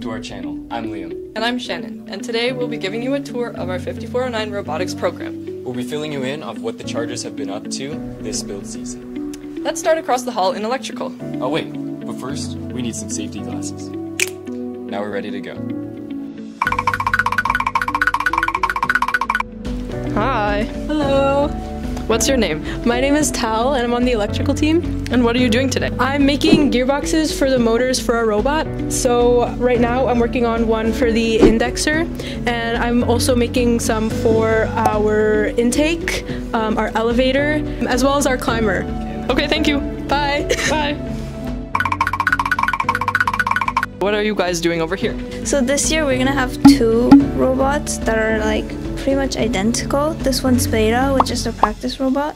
welcome to our channel. I'm Liam. And I'm Shannon, and today we'll be giving you a tour of our 5409 robotics program. We'll be filling you in of what the Chargers have been up to this build season. Let's start across the hall in electrical. Oh wait, but first, we need some safety glasses. Now we're ready to go. Hi. Hello. What's your name? My name is Tal and I'm on the electrical team. And what are you doing today? I'm making gearboxes for the motors for our robot. So right now I'm working on one for the indexer and I'm also making some for our intake, um, our elevator, as well as our climber. Okay, thank you. Bye. Bye. What are you guys doing over here? So this year we're gonna have two robots that are like pretty much identical. This one's Beta, which is the practice robot.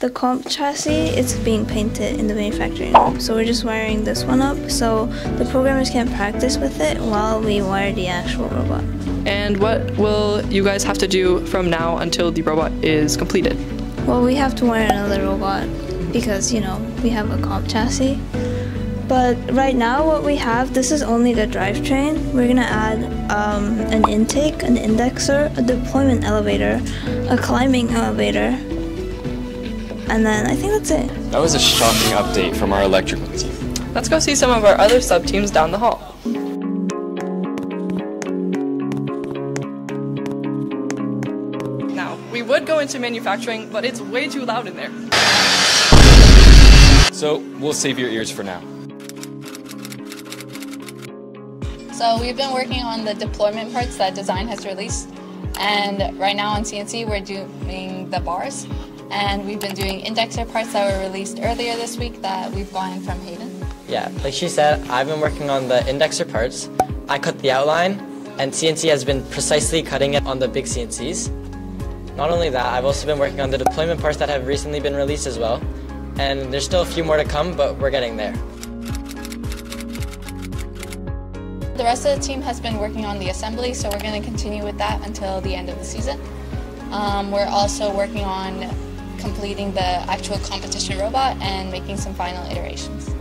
The comp chassis, it's being painted in the manufacturing room. So we're just wiring this one up so the programmers can practice with it while we wire the actual robot. And what will you guys have to do from now until the robot is completed? Well, we have to wire another robot because, you know, we have a comp chassis. But right now what we have, this is only the drivetrain. We're gonna add um, an intake, an indexer, a deployment elevator, a climbing elevator, and then I think that's it. That was a shocking update from our electrical team. Let's go see some of our other sub teams down the hall. Now, we would go into manufacturing, but it's way too loud in there. So, we'll save your ears for now. So we've been working on the deployment parts that design has released. And right now on CNC, we're doing the bars. And we've been doing indexer parts that were released earlier this week that we've gotten from Hayden. Yeah, like she said, I've been working on the indexer parts. I cut the outline, and CNC has been precisely cutting it on the big CNCs. Not only that, I've also been working on the deployment parts that have recently been released as well. And there's still a few more to come, but we're getting there. The rest of the team has been working on the assembly, so we're going to continue with that until the end of the season. Um, we're also working on completing the actual competition robot and making some final iterations.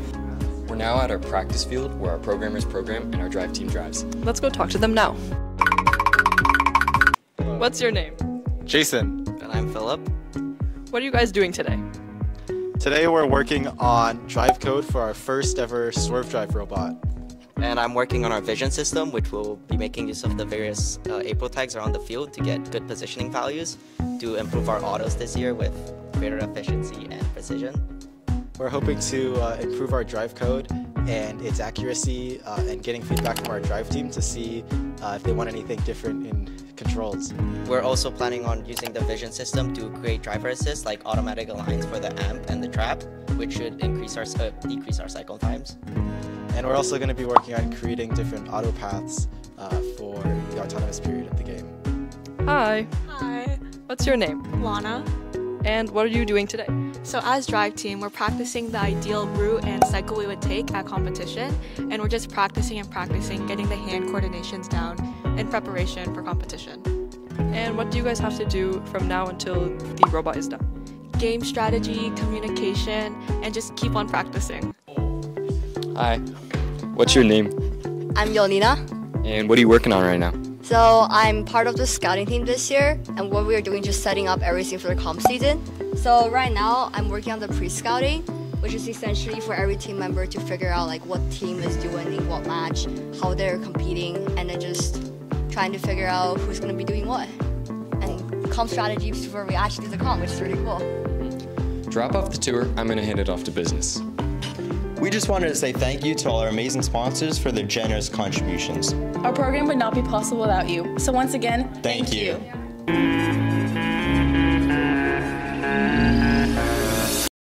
We're now at our practice field where our programmers program and our drive team drives. Let's go talk to them now. What's your name? Jason. And I'm Philip. What are you guys doing today? Today we're working on drive code for our first ever swerve drive robot. And I'm working on our vision system, which will be making use of the various uh, April tags around the field to get good positioning values to improve our autos this year with greater efficiency and precision. We're hoping to uh, improve our drive code and its accuracy uh, and getting feedback from our drive team to see uh, if they want anything different in controls. We're also planning on using the vision system to create driver assist like automatic aligns for the amp and the trap, which should increase our decrease our cycle times. And we're also going to be working on creating different auto paths uh, for the autonomous period of the game. Hi. Hi. What's your name? Lana. And what are you doing today? So as drive team, we're practicing the ideal route and cycle we would take at competition, and we're just practicing and practicing, getting the hand coordinations down in preparation for competition. And what do you guys have to do from now until the robot is done? Game strategy, communication, and just keep on practicing. Hi. What's your name? I'm Yolina. And what are you working on right now? So I'm part of the scouting team this year, and what we are doing is just setting up everything for the comp season. So right now I'm working on the pre-scouting, which is essentially for every team member to figure out like what team is doing in what match, how they're competing, and then just trying to figure out who's going to be doing what, and comp strategies before we actually do the comp, which is really cool. Drop off the tour. I'm going to hand it off to business. We just wanted to say thank you to all our amazing sponsors for their generous contributions. Our program would not be possible without you. So once again, thank, thank you. you.